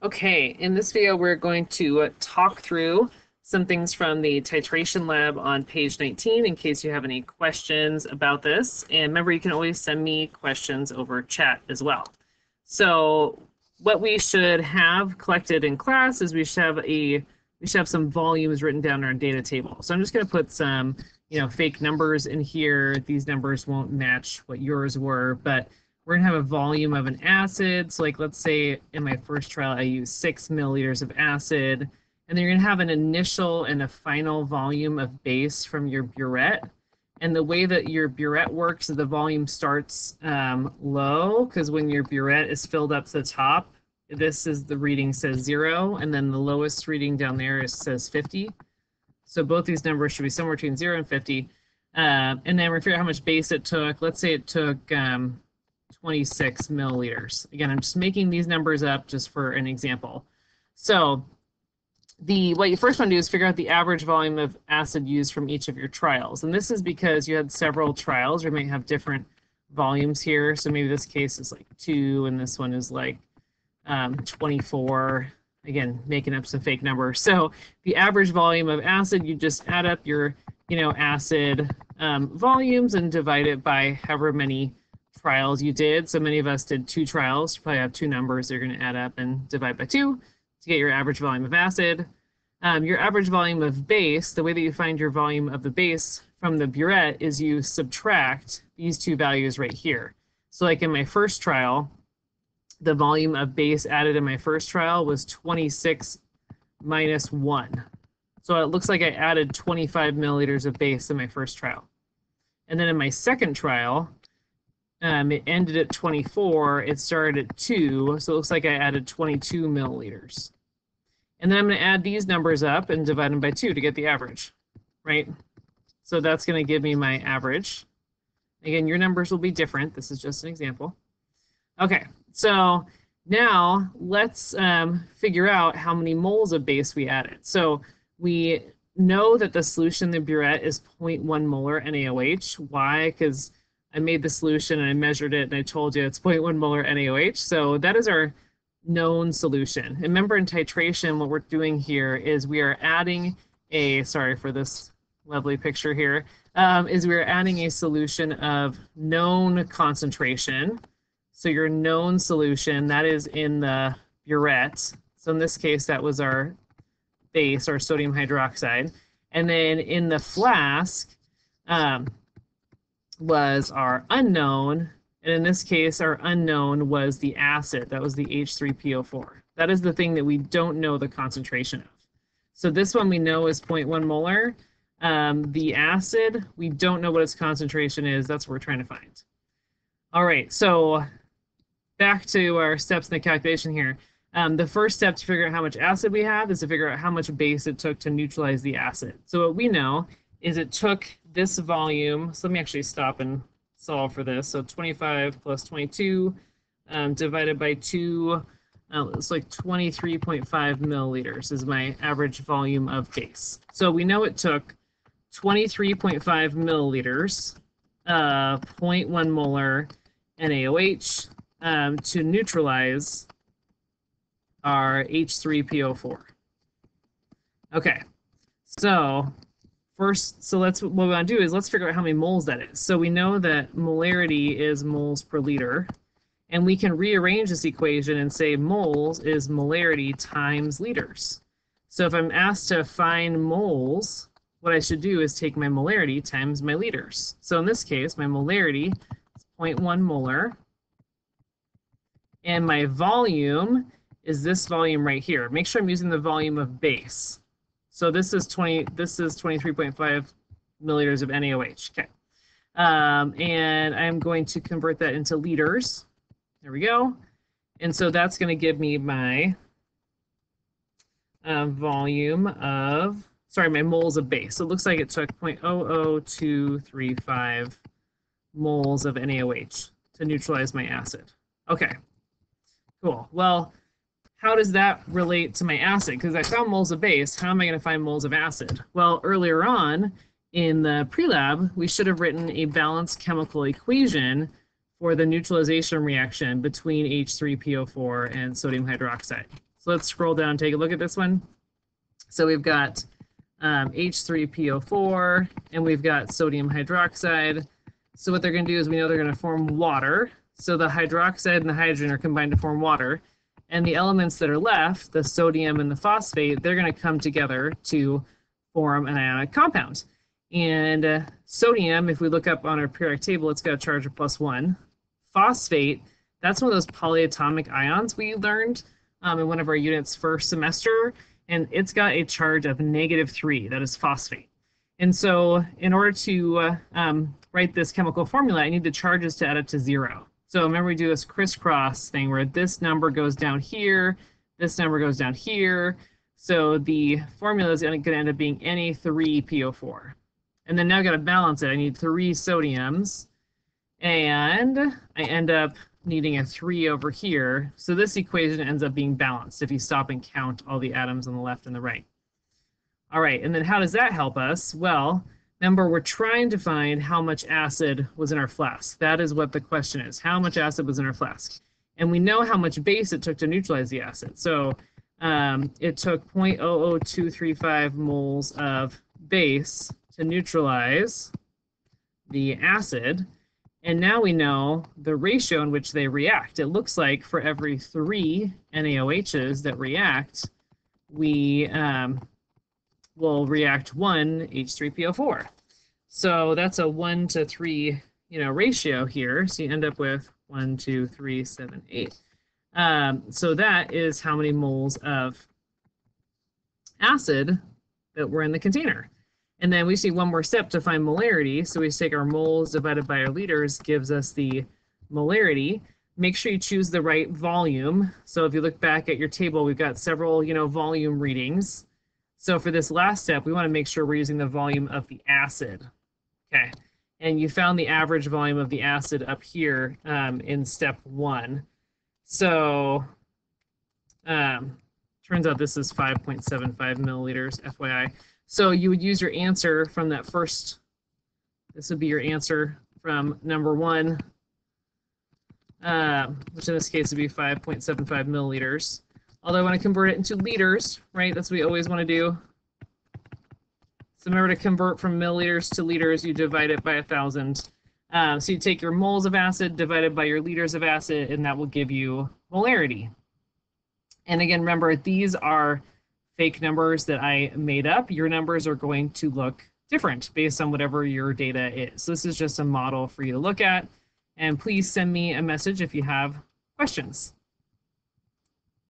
Okay, in this video, we're going to uh, talk through some things from the titration lab on page 19 in case you have any questions about this. And remember, you can always send me questions over chat as well. So what we should have collected in class is we should have a we should have some volumes written down in our data table. So I'm just going to put some, you know, fake numbers in here. These numbers won't match what yours were, but we're gonna have a volume of an acid. So like, let's say in my first trial, I use six milliliters of acid, and then you're gonna have an initial and a final volume of base from your burette. And the way that your burette works is the volume starts um, low, because when your burette is filled up to the top, this is the reading says zero, and then the lowest reading down there is says 50. So both these numbers should be somewhere between zero and 50. Uh, and then we figure out how much base it took. Let's say it took um, 26 milliliters. Again, I'm just making these numbers up just for an example. So the what you first want to do is figure out the average volume of acid used from each of your trials. And this is because you had several trials, you might have different volumes here. So maybe this case is like two and this one is like um, 24. Again, making up some fake numbers. So the average volume of acid, you just add up your, you know, acid um, volumes and divide it by however many trials you did. So many of us did two trials. You probably have two numbers you're going to add up and divide by two to get your average volume of acid. Um, your average volume of base, the way that you find your volume of the base from the burette is you subtract these two values right here. So like in my first trial, the volume of base added in my first trial was 26 minus 1. So it looks like I added 25 milliliters of base in my first trial. And then in my second trial, um, it ended at 24. It started at 2, so it looks like I added 22 milliliters. And then I'm going to add these numbers up and divide them by 2 to get the average, right? So that's going to give me my average. Again, your numbers will be different. This is just an example. Okay, so now let's um, figure out how many moles of base we added. So we know that the solution in the burette is 0.1 molar NaOH. Why? Because I made the solution and I measured it and I told you it's 0.1 molar NaOH. So that is our known solution. And remember in titration, what we're doing here is we are adding a, sorry for this lovely picture here, um, is we're adding a solution of known concentration. So your known solution, that is in the burette. So in this case, that was our base, our sodium hydroxide. And then in the flask, um, was our unknown, and in this case, our unknown was the acid. That was the H3PO4. That is the thing that we don't know the concentration of. So this one we know is 0.1 molar. Um, the acid, we don't know what its concentration is. That's what we're trying to find. All right, so back to our steps in the calculation here. Um, the first step to figure out how much acid we have is to figure out how much base it took to neutralize the acid. So what we know is it took this volume, so let me actually stop and solve for this. So 25 plus 22 um, divided by 2, uh, it's like 23.5 milliliters is my average volume of base. So we know it took 23.5 milliliters, uh, 0.1 molar NaOH um, to neutralize our H3PO4. Okay, so first, so let's what we want to do is let's figure out how many moles that is. So we know that molarity is moles per liter, and we can rearrange this equation and say moles is molarity times liters. So if I'm asked to find moles, what I should do is take my molarity times my liters. So in this case, my molarity is 0.1 molar, and my volume is this volume right here. Make sure I'm using the volume of base. So this is 20, this is 23.5 milliliters of NaOH. Okay. Um, and I'm going to convert that into liters. There we go. And so that's going to give me my uh, volume of, sorry, my moles of base. So it looks like it took 0.00235 moles of NaOH to neutralize my acid. Okay, cool. Well, how does that relate to my acid? Because I found moles of base, how am I going to find moles of acid? Well, earlier on in the pre-lab, we should have written a balanced chemical equation for the neutralization reaction between H3PO4 and sodium hydroxide. So let's scroll down and take a look at this one. So we've got um, H3PO4 and we've got sodium hydroxide. So what they're going to do is we know they're going to form water. So the hydroxide and the hydrogen are combined to form water. And the elements that are left, the sodium and the phosphate, they're going to come together to form an ionic compound. And uh, sodium, if we look up on our periodic table, it's got a charge of plus one. Phosphate, that's one of those polyatomic ions we learned um, in one of our units first semester, and it's got a charge of negative three. That is phosphate. And so in order to uh, um, write this chemical formula, I need the charges to add up to zero. So remember we do this crisscross thing where this number goes down here, this number goes down here. So the formula is going to end up being Na3PO4. And then now I've got to balance it. I need three sodiums and I end up needing a three over here. So this equation ends up being balanced if you stop and count all the atoms on the left and the right. All right, and then how does that help us? Well, remember we're trying to find how much acid was in our flask. That is what the question is. How much acid was in our flask? And we know how much base it took to neutralize the acid. So um, it took 0.00235 moles of base to neutralize the acid. And now we know the ratio in which they react. It looks like for every three NaOHs that react, we um, will react one H3PO4. So that's a one to three, you know, ratio here. So you end up with one, two, three, seven, eight. Um, so that is how many moles of acid that were in the container. And then we see one more step to find molarity. So we take our moles divided by our liters gives us the molarity. Make sure you choose the right volume. So if you look back at your table, we've got several, you know, volume readings. So for this last step, we want to make sure we're using the volume of the acid. Okay. And you found the average volume of the acid up here um, in step one. So um, turns out this is 5.75 milliliters, FYI. So you would use your answer from that first, this would be your answer from number one, uh, which in this case would be 5.75 milliliters. Although I want to convert it into liters, right? That's what we always want to do. So remember to convert from milliliters to liters, you divide it by a thousand. Um, so you take your moles of acid divided by your liters of acid, and that will give you molarity. And again, remember, these are fake numbers that I made up, your numbers are going to look different based on whatever your data is. So this is just a model for you to look at. And please send me a message if you have questions.